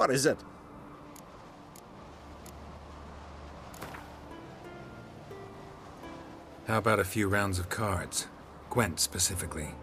What is it? How about a few rounds of cards? Gwent, specifically.